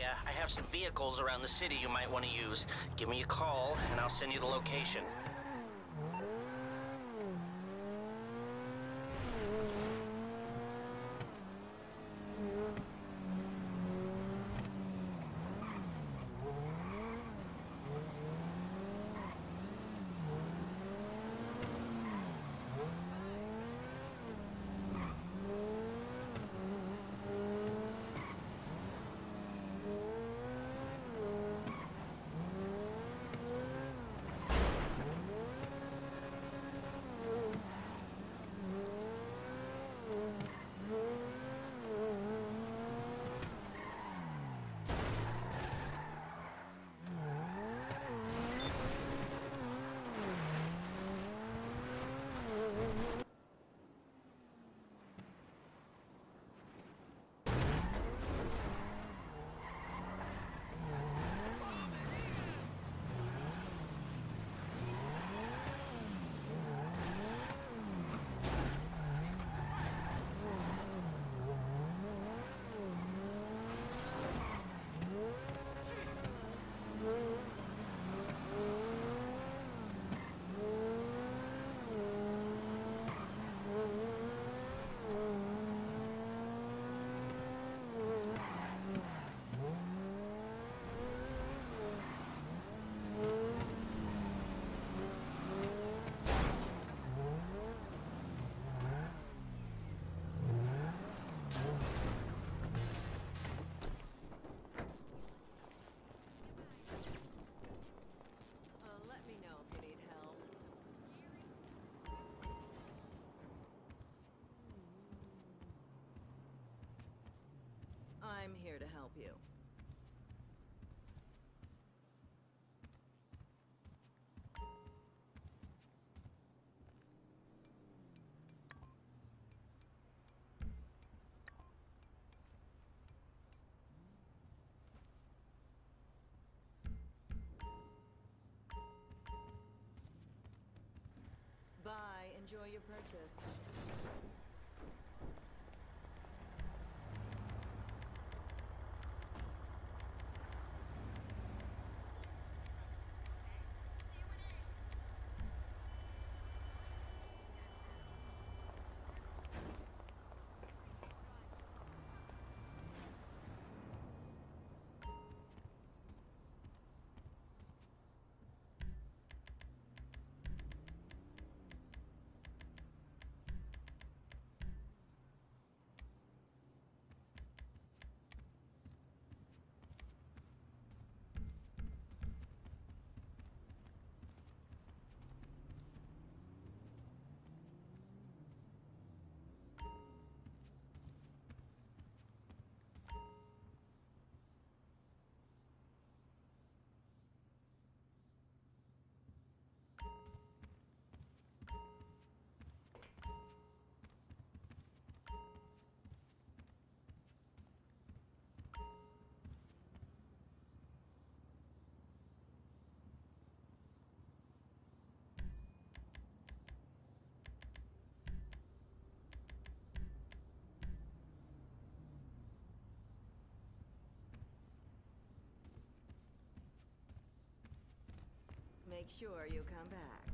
Hey, uh, I have some vehicles around the city you might want to use. Give me a call, and I'll send you the location. I'm here to help you. Bye. Enjoy your purchase. Make sure you come back.